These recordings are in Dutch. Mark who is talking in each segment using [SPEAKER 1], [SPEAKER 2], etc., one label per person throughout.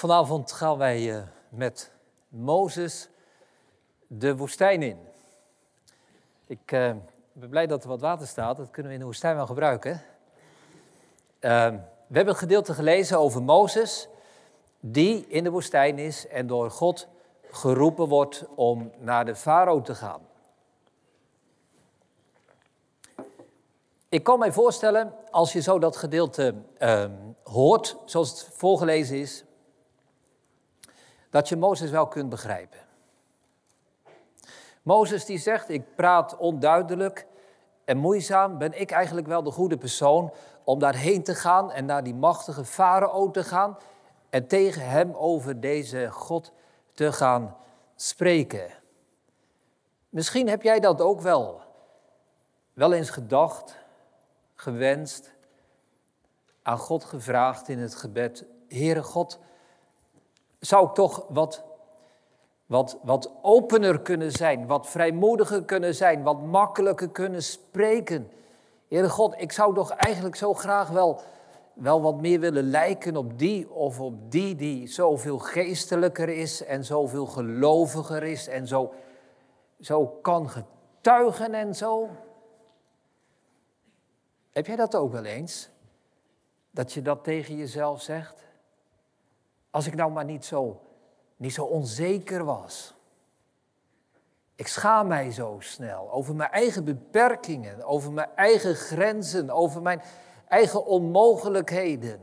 [SPEAKER 1] Vanavond gaan wij uh, met Mozes de woestijn in. Ik uh, ben blij dat er wat water staat, dat kunnen we in de woestijn wel gebruiken. Uh, we hebben een gedeelte gelezen over Mozes, die in de woestijn is en door God geroepen wordt om naar de farao te gaan. Ik kan mij voorstellen, als je zo dat gedeelte ehm, hoort, zoals het voorgelezen is, dat je Mozes wel kunt begrijpen. Mozes die zegt, ik praat onduidelijk en moeizaam, ben ik eigenlijk wel de goede persoon om daarheen te gaan en naar die machtige farao te gaan en tegen hem over deze God te gaan spreken. Misschien heb jij dat ook wel, wel eens gedacht, gewenst, aan God gevraagd in het gebed. Heere God, zou ik toch wat, wat, wat opener kunnen zijn, wat vrijmoediger kunnen zijn, wat makkelijker kunnen spreken. Heere God, ik zou toch eigenlijk zo graag wel, wel wat meer willen lijken op die of op die die zoveel geestelijker is en zoveel geloviger is en zo, zo kan getuigen en zo. Heb jij dat ook wel eens? Dat je dat tegen jezelf zegt? Als ik nou maar niet zo, niet zo onzeker was. Ik schaam mij zo snel over mijn eigen beperkingen, over mijn eigen grenzen, over mijn eigen onmogelijkheden.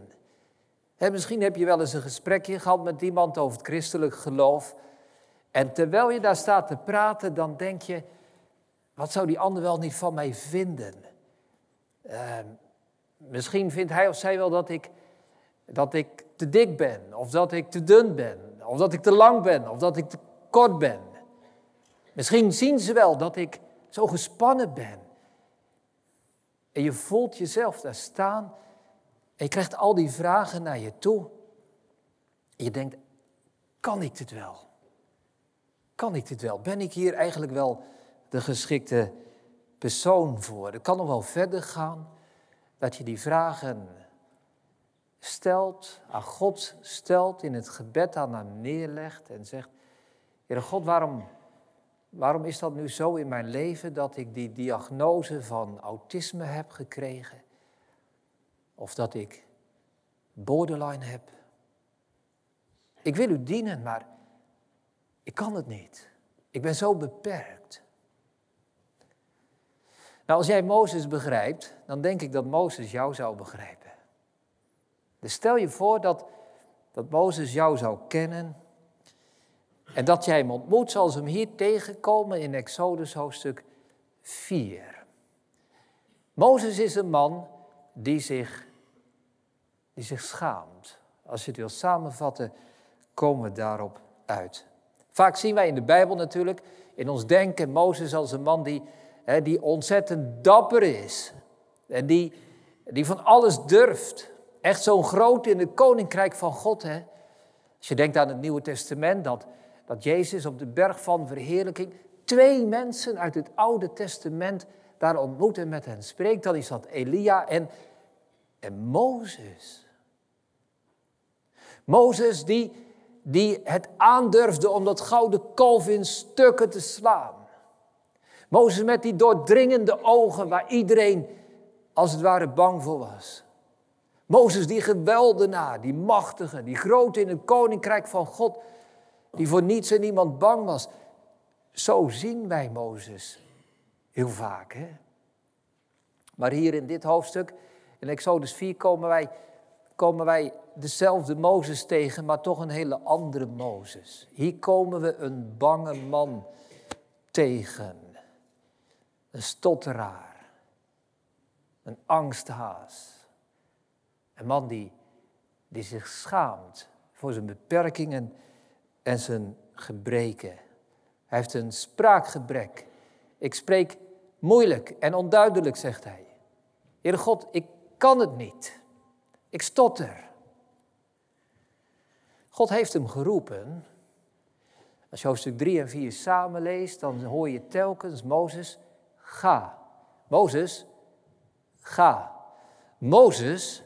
[SPEAKER 1] misschien heb je wel eens een gesprekje gehad met iemand over het christelijk geloof. En terwijl je daar staat te praten, dan denk je, wat zou die ander wel niet van mij vinden? Uh, misschien vindt hij of zij wel dat ik, dat ik te dik ben, of dat ik te dun ben, of dat ik te lang ben, of dat ik te kort ben. Misschien zien ze wel dat ik zo gespannen ben. En je voelt jezelf daar staan en je krijgt al die vragen naar je toe. Je denkt, kan ik dit wel? Kan ik dit wel? Ben ik hier eigenlijk wel de geschikte persoon voor? Het kan nog wel verder gaan dat je die vragen stelt, aan God stelt, in het gebed aan hem neerlegt en zegt, Heere God, waarom, waarom is dat nu zo in mijn leven dat ik die diagnose van autisme heb gekregen? Of dat ik borderline heb? Ik wil u dienen, maar ik kan het niet. Ik ben zo beperkt. Nou, als jij Mozes begrijpt, dan denk ik dat Mozes jou zou begrijpen. Dus stel je voor dat, dat Mozes jou zou kennen en dat jij hem ontmoet zoals hem hier tegenkomen in Exodus hoofdstuk 4. Mozes is een man die zich, die zich schaamt. Als je het wil samenvatten, komen we daarop uit. Vaak zien wij in de Bijbel natuurlijk, in ons denken, Mozes als een man die hè, die ontzettend dapper is. En die, die van alles durft. Echt zo'n groot in het koninkrijk van God. Hè? Als je denkt aan het Nieuwe Testament, dat, dat Jezus op de berg van verheerlijking twee mensen uit het Oude Testament daar ontmoet en met hen spreekt. Dan is dat Elia en, en Mozes. Mozes die, die het aandurfde om dat gouden kalf in stukken te slaan. Mozes met die doordringende ogen waar iedereen als het ware bang voor was. Mozes die geweldenaar, die machtige, die grote in het koninkrijk van God, die voor niets en niemand bang was. Zo zien wij Mozes heel vaak. Hè? Maar hier in dit hoofdstuk, in Exodus 4, komen wij, komen wij dezelfde Mozes tegen, maar toch een hele andere Mozes. Hier komen we een bange man tegen. Een stotteraar. Een angsthaas. Een man die, die zich schaamt voor zijn beperkingen en zijn gebreken. Hij heeft een spraakgebrek. Ik spreek moeilijk en onduidelijk, zegt hij. Heere God, ik kan het niet. Ik stotter. God heeft hem geroepen. Als je hoofdstuk 3 en 4 samen leest, dan hoor je telkens Mozes ga. Mozes, ga. Mozes,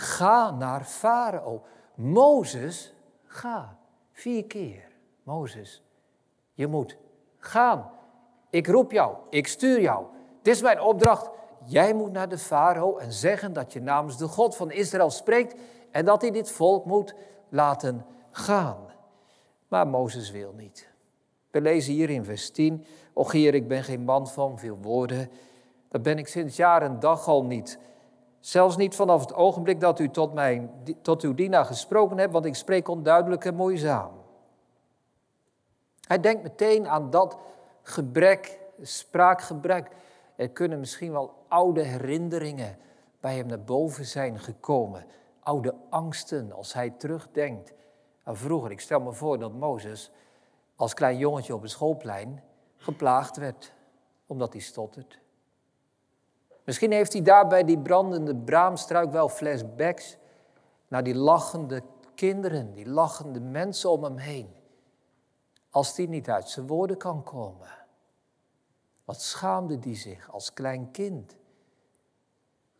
[SPEAKER 1] ga naar Farao. Mozes, ga. Vier keer. Mozes, je moet gaan. Ik roep jou, ik stuur jou. Dit is mijn opdracht. Jij moet naar de farao en zeggen dat je namens de God van Israël spreekt en dat hij dit volk moet laten gaan. Maar Mozes wil niet. We lezen hier in vers 10, Och Heer, ik ben geen man van veel woorden. Dat ben ik sinds jaar en dag al niet. Zelfs niet vanaf het ogenblik dat u tot, mijn, tot uw dienaar gesproken hebt, want ik spreek onduidelijk en moeizaam. Hij denkt meteen aan dat gebrek, spraakgebrek. Er kunnen misschien wel oude herinneringen bij hem naar boven zijn gekomen. Oude angsten als hij terugdenkt aan vroeger. Ik stel me voor dat Mozes als klein jongetje op een schoolplein geplaagd werd omdat hij stottert. Misschien heeft hij daar bij die brandende braamstruik wel flashbacks naar die lachende kinderen, die lachende mensen om hem heen. Als die niet uit zijn woorden kan komen. Wat schaamde die zich als klein kind?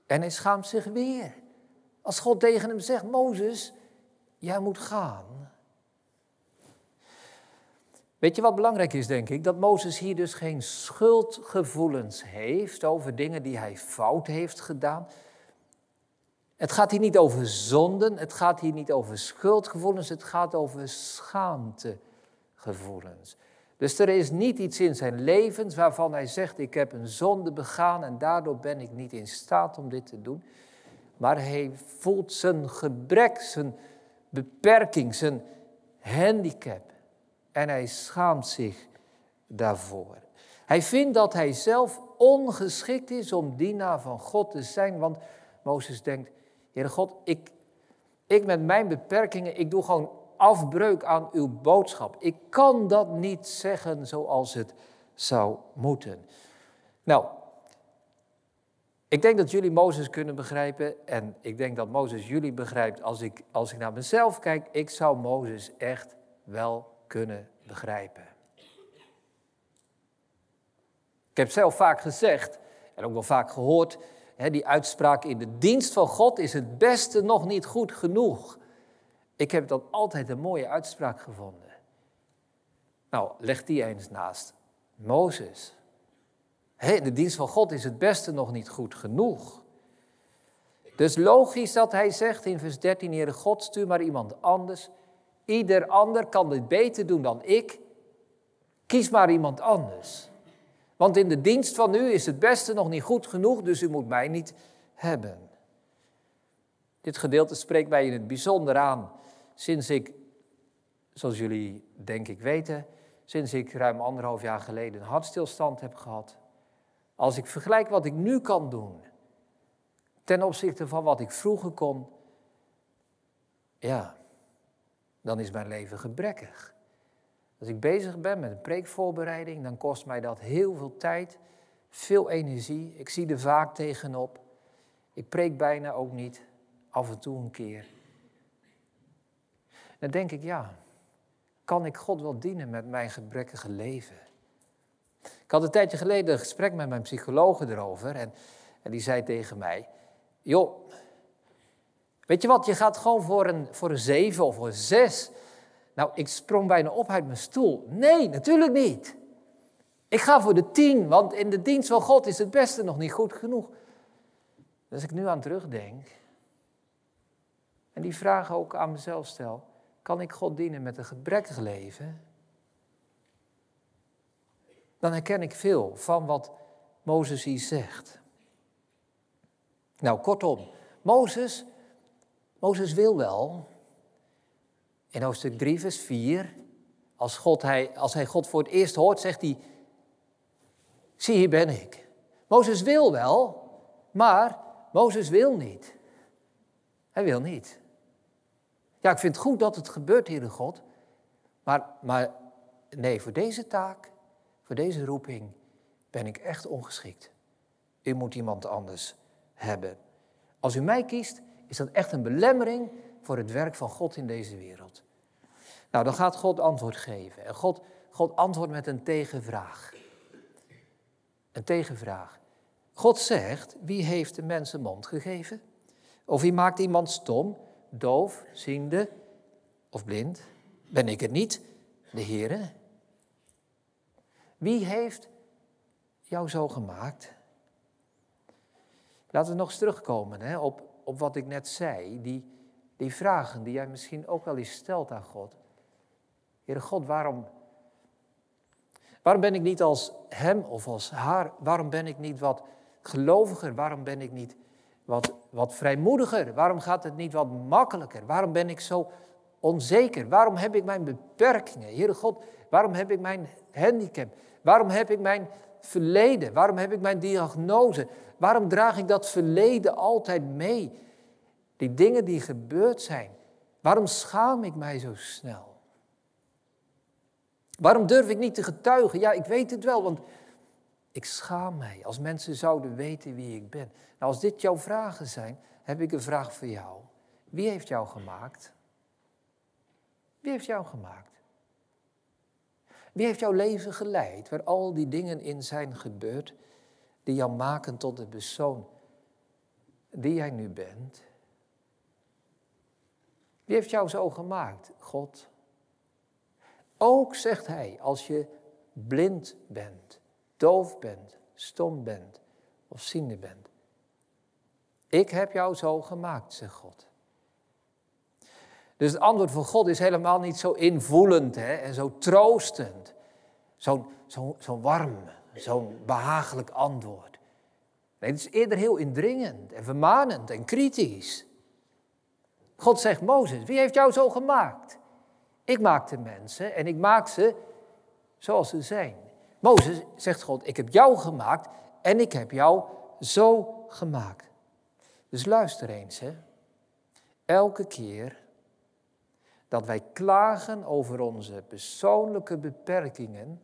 [SPEAKER 1] En hij schaamt zich weer. Als God tegen hem zegt, Mozes, jij moet gaan. Weet je wat belangrijk is, denk ik? Dat Mozes hier dus geen schuldgevoelens heeft over dingen die hij fout heeft gedaan. Het gaat hier niet over zonden, het gaat hier niet over schuldgevoelens, het gaat over schaamtegevoelens. Dus er is niet iets in zijn levens waarvan hij zegt, ik heb een zonde begaan en daardoor ben ik niet in staat om dit te doen. Maar hij voelt zijn gebrek, zijn beperking, zijn handicap. En hij schaamt zich daarvoor. Hij vindt dat hij zelf ongeschikt is om dienaar van God te zijn. Want Mozes denkt, Heere God, ik, ik met mijn beperkingen, ik doe gewoon afbreuk aan uw boodschap. Ik kan dat niet zeggen zoals het zou moeten. Nou, ik denk dat jullie Mozes kunnen begrijpen en ik denk dat Mozes jullie begrijpt als ik, als ik naar mezelf kijk. Ik zou Mozes echt wel kunnen begrijpen. Ik heb zelf vaak gezegd en ook wel vaak gehoord, die uitspraak in de dienst van God is het beste nog niet goed genoeg. Ik heb dat altijd een mooie uitspraak gevonden. Nou, leg die eens naast Mozes. Hey, de dienst van God is het beste nog niet goed genoeg. Dus logisch dat hij zegt in vers 13, Heere God, stuur maar iemand anders. Ieder ander kan dit beter doen dan ik. Kies maar iemand anders. Want in de dienst van u is het beste nog niet goed genoeg, dus u moet mij niet hebben. Dit gedeelte spreekt mij in het bijzonder aan sinds ik, zoals jullie denk ik weten, sinds ik ruim anderhalf jaar geleden een hartstilstand heb gehad. Als ik vergelijk wat ik nu kan doen ten opzichte van wat ik vroeger kon, ja, dan is mijn leven gebrekkig. Als ik bezig ben met een preekvoorbereiding, dan kost mij dat heel veel tijd, veel energie. Ik zie er vaak tegenop. Ik preek bijna ook niet, af en toe een keer. Dan denk ik, ja, kan ik God wel dienen met mijn gebrekkige leven? Ik had een tijdje geleden een gesprek met mijn psycholoog erover en, en die zei tegen mij, joh, weet je wat, je gaat gewoon voor een, voor een zeven of een zes. Nou, ik sprong bijna op uit mijn stoel. Nee, natuurlijk niet. Ik ga voor de tien, want in de dienst van God is het beste nog niet goed genoeg. Als ik nu aan terugdenk en die vraag ook aan mezelf stel, kan ik God dienen met een gebrekkig leven? Dan herken ik veel van wat Mozes hier zegt. Nou, kortom, Mozes, Mozes wil wel. In hoofdstuk 3, vers 4, als, God, hij, als hij God voor het eerst hoort, zegt hij, zie hier ben ik. Mozes wil wel, maar Mozes wil niet. Hij wil niet. Ja, ik vind het goed dat het gebeurt, Heere God. Maar, maar nee, voor deze taak, voor deze roeping, ben ik echt ongeschikt. U moet iemand anders hebben. Als u mij kiest, is dat echt een belemmering voor het werk van God in deze wereld. Nou, dan gaat God antwoord geven. En God, God antwoordt met een tegenvraag. Een tegenvraag. God zegt, wie heeft de mensen mond gegeven? Of wie maakt iemand stom? doof, ziende, of blind? Ben ik het niet, de Heere? Wie heeft jou zo gemaakt? Laten we nog eens terugkomen hè, op, op wat ik net zei. Die, die vragen die jij misschien ook wel eens stelt aan God. Heere God, waarom, waarom ben ik niet als hem of als haar? Waarom ben ik niet wat geloviger? Waarom ben ik niet wat, wat vrijmoediger? Waarom gaat het niet wat makkelijker? Waarom ben ik zo onzeker? Waarom heb ik mijn beperkingen? Heere God, waarom heb ik mijn handicap? Waarom heb ik mijn verleden? Waarom heb ik mijn diagnose? Waarom draag ik dat verleden altijd mee? Die dingen die gebeurd zijn. Waarom schaam ik mij zo snel? Waarom durf ik niet te getuigen? Ja, ik weet het wel, want ik schaam mij. Als mensen zouden weten wie ik ben. Nou, als dit jouw vragen zijn, heb ik een vraag voor jou. Wie heeft jou gemaakt? Wie heeft jou gemaakt? Wie heeft jouw leven geleid waar al die dingen in zijn gebeurd die jou maken tot de persoon die jij nu bent? Wie heeft jou zo gemaakt? God. Ook zegt hij, als je blind bent, doof bent, stom bent of ziende bent. Ik heb jou zo gemaakt, zegt God. Dus het antwoord van God is helemaal niet zo invoelend hè, en zo troostend. Zo'n zo, zo warm, zo'n behagelijk antwoord. Nee, het is eerder heel indringend en vermanend en kritisch. God zegt, Mozes, wie heeft jou zo gemaakt? Ik maak de mensen en ik maak ze zoals ze zijn. Mozes, zegt God, ik heb jou gemaakt en ik heb jou zo gemaakt. Dus luister eens, hè. Elke keer dat wij klagen over onze persoonlijke beperkingen,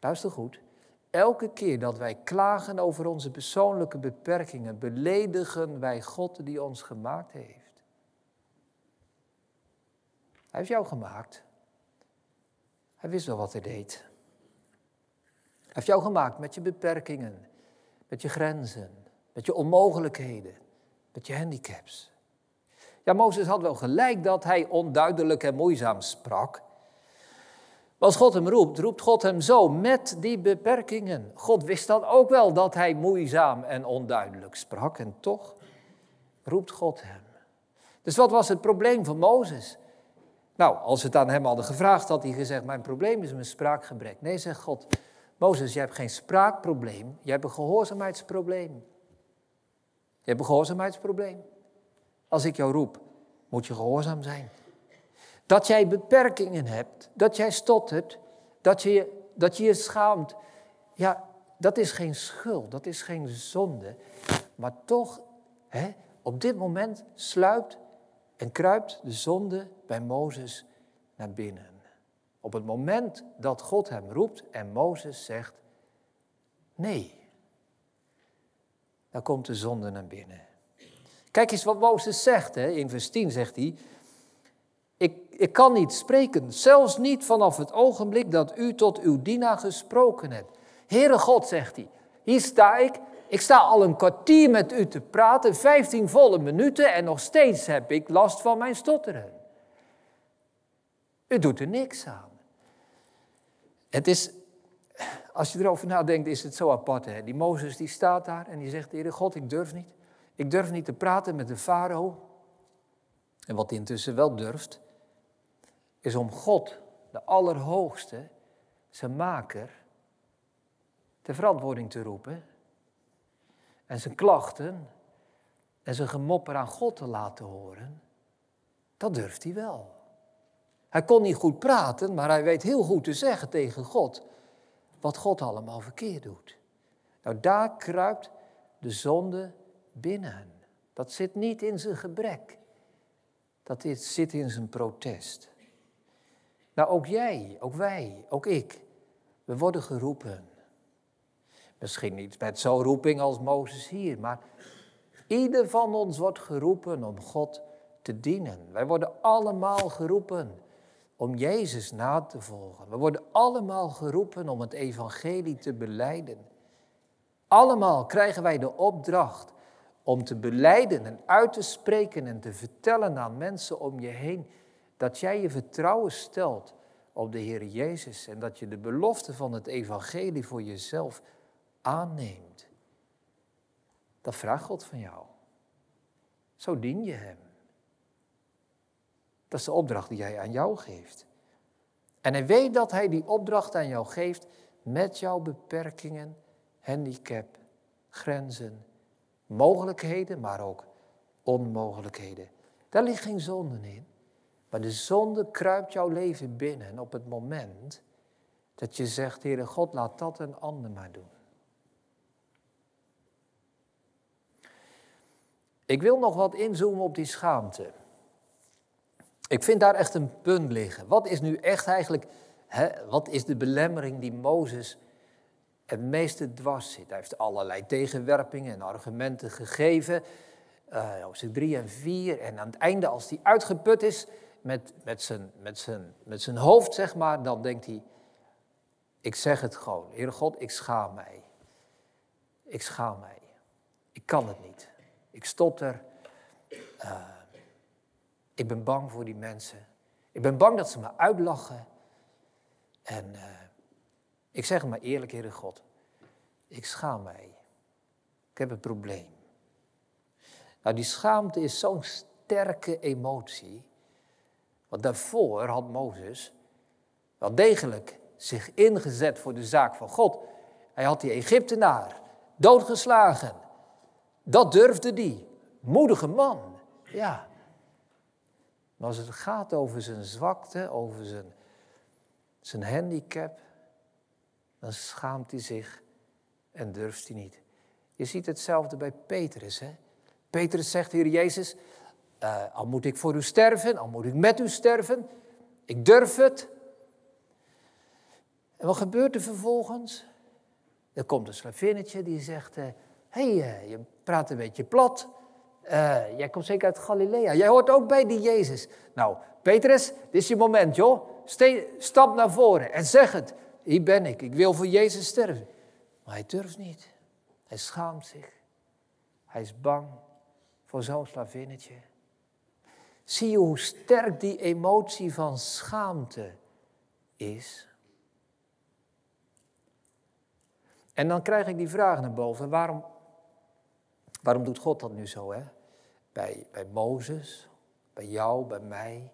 [SPEAKER 1] luister goed, elke keer dat wij klagen over onze persoonlijke beperkingen, beledigen wij God die ons gemaakt heeft. Hij heeft jou gemaakt. Hij wist wel wat hij deed. Hij heeft jou gemaakt met je beperkingen, met je grenzen, met je onmogelijkheden, met je handicaps. Ja, Mozes had wel gelijk dat hij onduidelijk en moeizaam sprak. als God hem roept, roept God hem zo met die beperkingen. God wist dan ook wel dat hij moeizaam en onduidelijk sprak en toch roept God hem. Dus wat was het probleem van Mozes? Nou, als ze het aan hem hadden gevraagd, had hij gezegd: Mijn probleem is mijn spraakgebrek. Nee, zegt God: Mozes, je hebt geen spraakprobleem, je hebt een gehoorzaamheidsprobleem. Je hebt een gehoorzaamheidsprobleem. Als ik jou roep, moet je gehoorzaam zijn. Dat jij beperkingen hebt, dat jij stottert, dat je dat je, je schaamt. Ja, dat is geen schuld, dat is geen zonde. Maar toch, hè, op dit moment sluipt en kruipt de zonde bij Mozes naar binnen. Op het moment dat God hem roept en Mozes zegt nee, dan komt de zonde naar binnen. Kijk eens wat Mozes zegt. Hè? In vers 10 zegt hij, ik, ik kan niet spreken, zelfs niet vanaf het ogenblik dat u tot uw dienaar gesproken hebt. Heere God, zegt hij, hier sta ik, ik sta al een kwartier met u te praten, 15 volle minuten en nog steeds heb ik last van mijn stotteren. U doet er niks aan. Het is, als je erover nadenkt, is het zo apart. Hè? Die Mozes die staat daar en die zegt, Heere God, ik durf niet. Ik durf niet te praten met de farao. En wat hij intussen wel durft, is om God, de Allerhoogste, zijn maker, ter verantwoording te roepen. En zijn klachten en zijn gemopper aan God te laten horen. Dat durft hij wel. Hij kon niet goed praten, maar hij weet heel goed te zeggen tegen God wat God allemaal verkeerd doet. Nou, daar kruipt de zonde binnen. Dat zit niet in zijn gebrek. Dat zit in zijn protest. Nou, ook jij, ook wij, ook ik, we worden geroepen. Misschien niet met zo'n roeping als Mozes hier, maar ieder van ons wordt geroepen om God te dienen. Wij worden allemaal geroepen om Jezus na te volgen. We worden allemaal geroepen om het evangelie te beleiden. Allemaal krijgen wij de opdracht om te beleiden en uit te spreken en te vertellen aan mensen om je heen dat jij je vertrouwen stelt op de Heer Jezus en dat je de belofte van het evangelie voor jezelf aanneemt. Dat vraagt God van jou. Zo dien je Hem. Dat is de opdracht die Hij aan jou geeft. En Hij weet dat Hij die opdracht aan jou geeft met jouw beperkingen, handicap, grenzen, mogelijkheden, maar ook onmogelijkheden. Daar ligt geen zonde in. Maar de zonde kruipt jouw leven binnen op het moment dat je zegt, Heere God, laat dat een ander maar doen. Ik wil nog wat inzoomen op die schaamte. Ik vind daar echt een punt liggen. Wat is nu echt eigenlijk, hè, wat is de belemmering die Mozes het meeste dwars zit? Hij heeft allerlei tegenwerpingen en argumenten gegeven, uh, hoofdstuk 3 en 4. En aan het einde, als hij uitgeput is met, met, zijn, met, zijn, met zijn hoofd, zeg maar, dan denkt hij, ik zeg het gewoon, Heere God, ik schaam mij. Ik schaam mij. Ik kan het niet. Ik stotter. Uh, ik ben bang voor die mensen. Ik ben bang dat ze me uitlachen. En uh, ik zeg het maar eerlijk, Heere God. Ik schaam mij. Ik heb een probleem. Nou, die schaamte is zo'n sterke emotie. Want daarvoor had Mozes wel degelijk zich ingezet voor de zaak van God. Hij had die Egyptenaar doodgeslagen. Dat durfde die. Moedige man. Ja. Maar als het gaat over zijn zwakte, over zijn, zijn handicap, dan schaamt hij zich en durft hij niet. Je ziet hetzelfde bij Petrus. Hè? Petrus zegt, Heer Jezus, uh, al moet ik voor u sterven, al moet ik met u sterven, ik durf het. En wat gebeurt er vervolgens? Er komt een slavinnetje die zegt, hé, hey, uh, je praat een beetje plat. Jij komt zeker uit Galilea. Jij hoort ook bij die Jezus. Nou, Petrus, dit is je moment, joh. stap naar voren en zeg het. Hier ben ik. Ik wil voor Jezus sterven. Maar hij durft niet. Hij schaamt zich. Hij is bang voor zo'n slavinnetje. Zie je hoe sterk die emotie van schaamte is? En dan krijg ik die vraag naar boven. Waarom, waarom doet God dat nu zo? Hè? Bij, bij Mozes, bij jou, bij mij.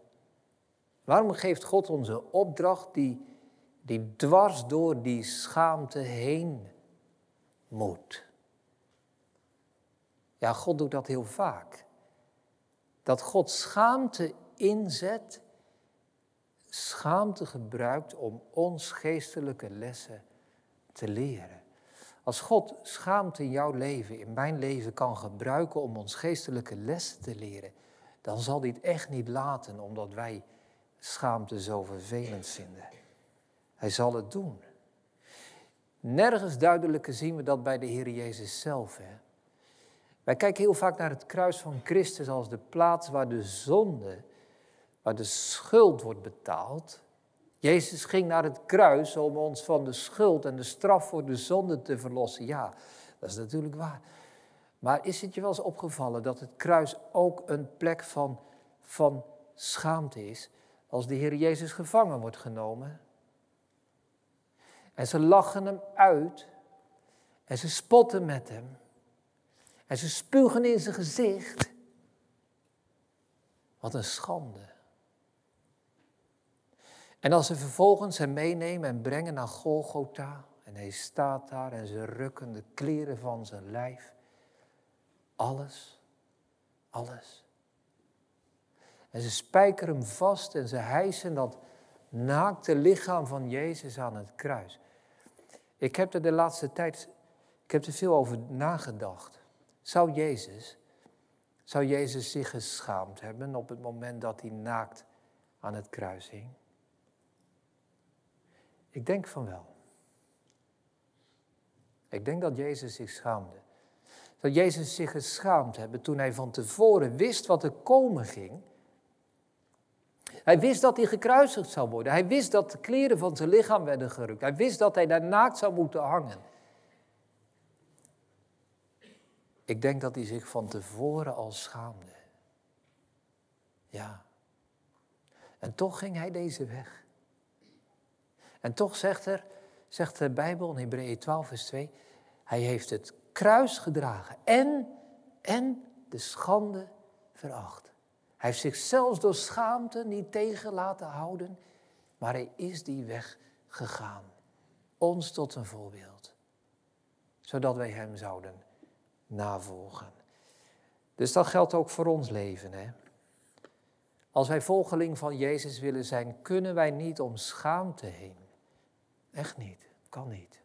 [SPEAKER 1] Waarom geeft God ons opdracht die, die dwars door die schaamte heen moet? Ja, God doet dat heel vaak. Dat God schaamte inzet, schaamte gebruikt om ons geestelijke lessen te leren. Als God schaamte in jouw leven, in mijn leven kan gebruiken om ons geestelijke lessen te leren, dan zal hij het echt niet laten omdat wij schaamte zo vervelend vinden. Hij zal het doen. Nergens duidelijker zien we dat bij de Heer Jezus zelf. Hè? Wij kijken heel vaak naar het kruis van Christus als de plaats waar de zonde, waar de schuld wordt betaald. Jezus ging naar het kruis om ons van de schuld en de straf voor de zonde te verlossen. Ja, dat is natuurlijk waar. Maar is het je wel eens opgevallen dat het kruis ook een plek van, van schaamte is als de Heer Jezus gevangen wordt genomen? En ze lachen hem uit en ze spotten met hem. En ze spugen in zijn gezicht. Wat een schande. En als ze vervolgens hem meenemen en brengen naar Golgotha, en hij staat daar en ze rukken de kleren van zijn lijf, alles, alles. En ze spijkeren hem vast en ze hijsen dat naakte lichaam van Jezus aan het kruis. Ik heb er de laatste tijd, ik heb er veel over nagedacht. Zou Jezus, zou Jezus zich geschaamd hebben op het moment dat hij naakt aan het kruis hing? Ik denk van wel. Ik denk dat Jezus zich schaamde. Dat Jezus zich geschaamd hebben toen hij van tevoren wist wat er komen ging. Hij wist dat hij gekruisigd zou worden. Hij wist dat de kleren van zijn lichaam werden gerukt. Hij wist dat hij daar naakt zou moeten hangen. Ik denk dat hij zich van tevoren al schaamde. Ja. En toch ging hij deze weg. En toch zegt, er, zegt de Bijbel in Hebreeën 12, vers 2, hij heeft het kruis gedragen en, en de schande veracht. Hij heeft zichzelf door schaamte niet tegen laten houden, maar hij is die weg gegaan. Ons tot een voorbeeld, zodat wij hem zouden navolgen. Dus dat geldt ook voor ons leven. Hè? Als wij volgeling van Jezus willen zijn, kunnen wij niet om schaamte heen. Echt niet, kan niet.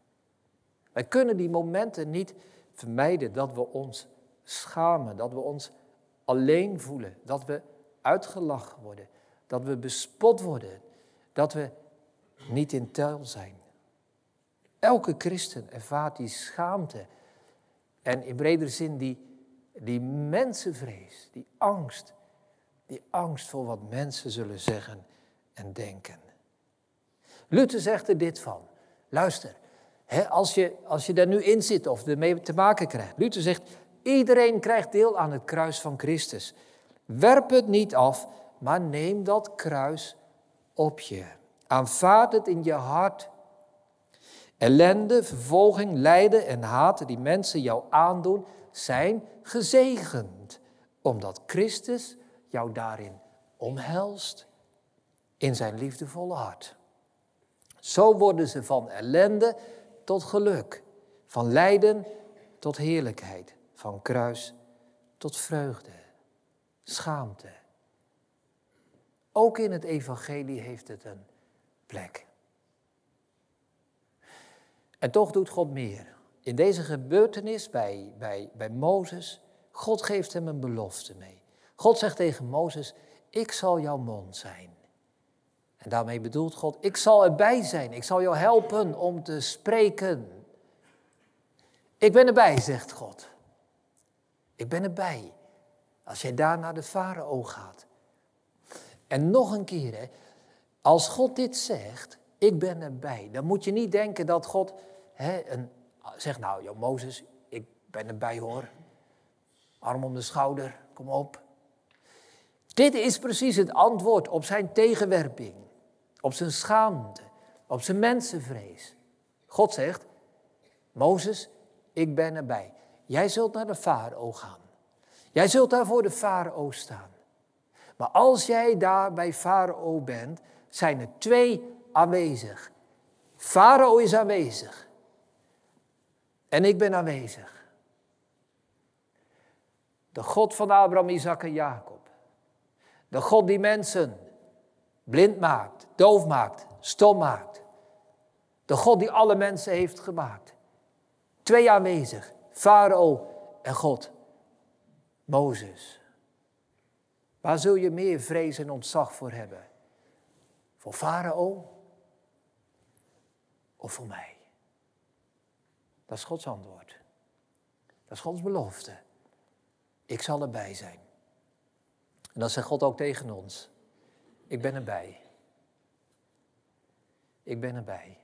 [SPEAKER 1] Wij kunnen die momenten niet vermijden dat we ons schamen, dat we ons alleen voelen, dat we uitgelachen worden, dat we bespot worden, dat we niet in tel zijn. Elke christen ervaart die schaamte en in bredere zin die, die mensenvrees, die angst, die angst voor wat mensen zullen zeggen en denken. Luther zegt er dit van. Luister, hè, als, je, als je daar nu in zit of ermee te maken krijgt. Luther zegt, iedereen krijgt deel aan het kruis van Christus. Werp het niet af, maar neem dat kruis op je. Aanvaard het in je hart. Ellende, vervolging, lijden en haat die mensen jou aandoen, zijn gezegend, omdat Christus jou daarin omhelst in zijn liefdevolle hart. Zo worden ze van ellende tot geluk, van lijden tot heerlijkheid, van kruis tot vreugde, schaamte. Ook in het evangelie heeft het een plek. En toch doet God meer. In deze gebeurtenis bij, bij, bij Mozes, God geeft hem een belofte mee. God zegt tegen Mozes, ik zal jouw mond zijn. En daarmee bedoelt God, ik zal erbij zijn, ik zal jou helpen om te spreken. Ik ben erbij, zegt God. Ik ben erbij. Als jij daar naar de farao gaat. En nog een keer, hè, als God dit zegt, ik ben erbij, dan moet je niet denken dat God hè, een, zegt, nou, joh, Mozes, ik ben erbij hoor. Arm om de schouder, kom op. Dit is precies het antwoord op zijn tegenwerping, op zijn schaamte, op zijn mensenvrees. God zegt, Mozes, ik ben erbij. Jij zult naar de farao gaan. Jij zult daar voor de farao staan. Maar als jij daar bij farao bent, zijn er twee aanwezig. Farao is aanwezig. En ik ben aanwezig. De God van Abraham, Isaac en Jacob. De God die mensen blind maakt, doof maakt, stom maakt. De God die alle mensen heeft gemaakt. Twee aanwezig, Farao en God. Mozes. Waar zul je meer vrees en ontzag voor hebben? Voor Farao of voor mij? Dat is Gods antwoord. Dat is Gods belofte. Ik zal erbij zijn. En dat zegt God ook tegen ons. Ik ben erbij. Ik ben erbij.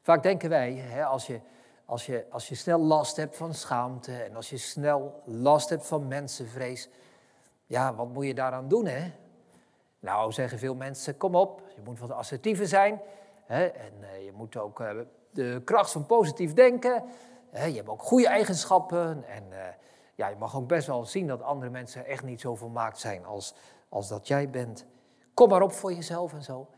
[SPEAKER 1] Vaak denken wij, hè, als, je, als, je, als je snel last hebt van schaamte en als je snel last hebt van mensenvrees, ja, wat moet je daaraan doen, hè? Nou, zeggen veel mensen, kom op, je moet wat assertiever zijn. Hè? En uh, je moet ook uh, de kracht van positief denken. Hè? Je hebt ook goede eigenschappen. En uh, ja, je mag ook best wel zien dat andere mensen echt niet zo volmaakt zijn als, als dat jij bent. Kom maar op voor jezelf en zo.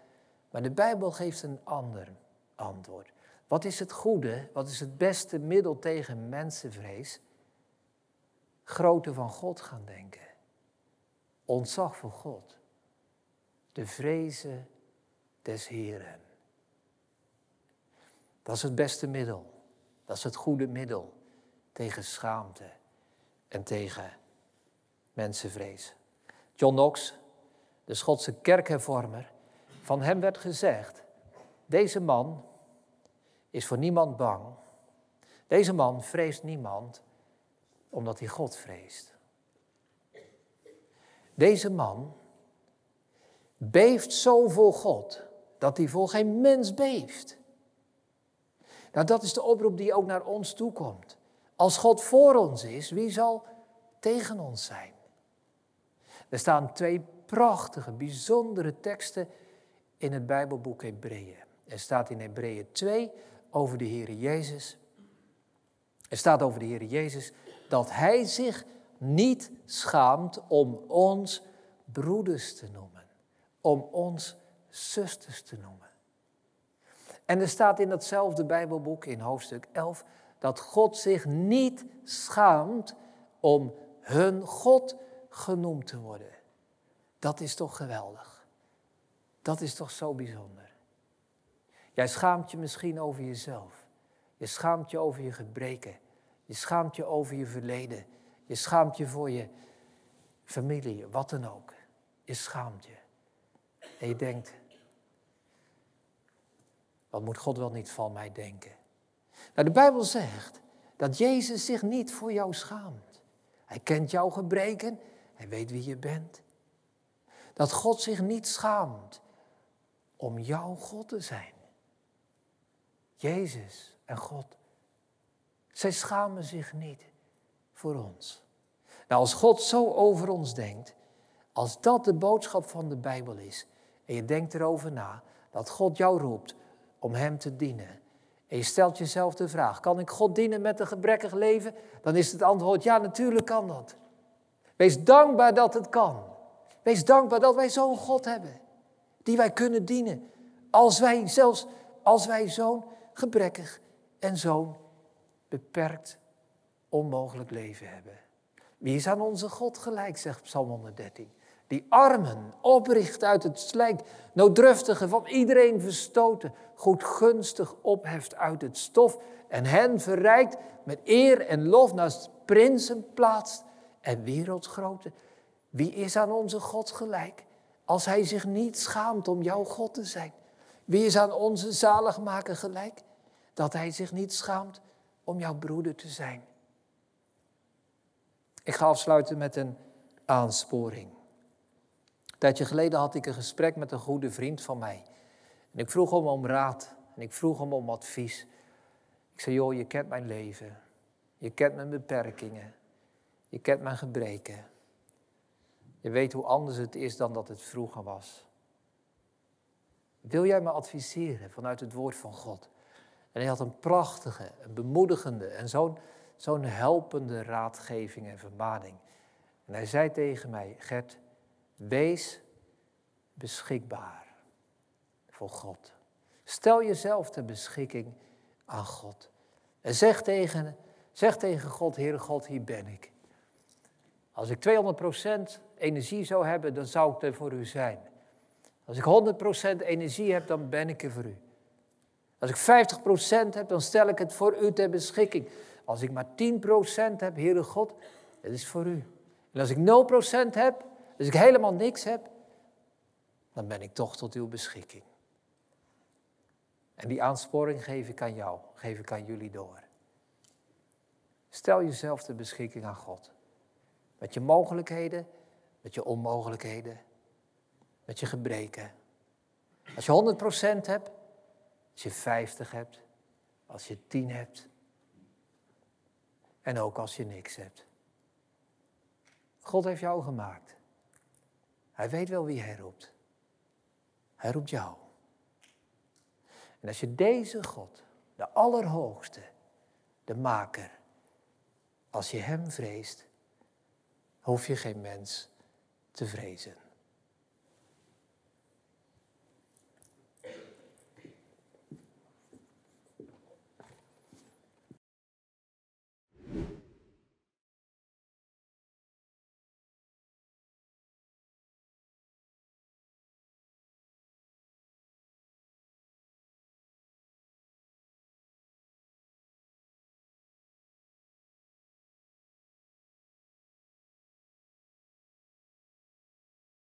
[SPEAKER 1] Maar de Bijbel geeft een ander antwoord. Wat is het goede, wat is het beste middel tegen mensenvrees? Grote van God gaan denken. Ontzag voor God. De vrezen des Heren. Dat is het beste middel. Dat is het goede middel tegen schaamte en tegen mensenvrees. John Knox, de Schotse kerkhervormer, van hem werd gezegd: deze man is voor niemand bang. Deze man vreest niemand omdat hij God vreest. Deze man beeft zo voor God dat hij voor geen mens beeft. Nou, dat is de oproep die ook naar ons toe komt. Als God voor ons is, wie zal tegen ons zijn? Er staan twee prachtige, bijzondere teksten in het Bijbelboek Hebreeën. Er staat in Hebreeën 2 over de Heer Jezus. Er staat over de Heer Jezus dat Hij zich niet schaamt om ons broeders te noemen, om ons zusters te noemen. En er staat in datzelfde Bijbelboek in hoofdstuk 11 dat God zich niet schaamt om hun God genoemd te worden. Dat is toch geweldig. Dat is toch zo bijzonder. Jij schaamt je misschien over jezelf. Je schaamt je over je gebreken. Je schaamt je over je verleden. Je schaamt je voor je familie, wat dan ook. Je schaamt je. En je denkt, wat moet God wel niet van mij denken? Nou, de Bijbel zegt dat Jezus zich niet voor jou schaamt. Hij kent jouw gebreken, hij weet wie je bent. Dat God zich niet schaamt om jouw God te zijn. Jezus en God, zij schamen zich niet voor ons. Nou, als God zo over ons denkt, als dat de boodschap van de Bijbel is, en je denkt erover na, dat God jou roept om Hem te dienen, en je stelt jezelf de vraag, kan ik God dienen met een gebrekkig leven? Dan is het antwoord, ja, natuurlijk kan dat. Wees dankbaar dat het kan. Wees dankbaar dat wij zo'n God hebben, die wij kunnen dienen. Als wij zelfs, als wij zo'n gebrekkig en zo'n beperkt, onmogelijk leven hebben. Wie is aan onze God gelijk, zegt Psalm 113. Die armen opricht uit het slijk, nooddruftige van iedereen verstoten, goedgunstig opheft uit het stof en hen verrijkt met eer en lof naast prinsen plaatst en wereldgrote. Wie is aan onze God gelijk als hij zich niet schaamt om jouw God te zijn? Wie is aan onze zaligmaker gelijk dat hij zich niet schaamt om jouw broeder te zijn? Ik ga afsluiten met een aansporing. Een tijdje geleden had ik een gesprek met een goede vriend van mij. En ik vroeg hem om raad en ik vroeg hem om advies. Ik zei, joh, je kent mijn leven. Je kent mijn beperkingen. Je kent mijn gebreken. Je weet hoe anders het is dan dat het vroeger was. Wil jij me adviseren vanuit het woord van God? En hij had een prachtige, een bemoedigende en zo'n zo'n helpende raadgeving en vermaning. En hij zei tegen mij, Gert, wees beschikbaar voor God. Stel jezelf ter beschikking aan God. En zeg tegen, zeg tegen God, Heere God, hier ben ik. Als ik 200% energie zou hebben, dan zou ik er voor u zijn. Als ik 100% energie heb, dan ben ik er voor u. Als ik 50% heb, dan stel ik het voor u ter beschikking. Als ik maar 10% heb, Heere God, het is voor u. En als ik 0% heb, als ik helemaal niks heb, dan ben ik toch tot uw beschikking. En die aansporing geef ik aan jou, geef ik aan jullie door. Stel jezelf ter beschikking aan God. Met je mogelijkheden, met je onmogelijkheden, met je gebreken. Als je 100% hebt, als je 50 hebt, als je 10 hebt. En ook als je niks hebt. God heeft jou gemaakt. Hij weet wel wie hij roept. Hij roept jou. En als je deze God, de Allerhoogste, de Maker, als je Hem vreest, hoef je geen mens te vrezen.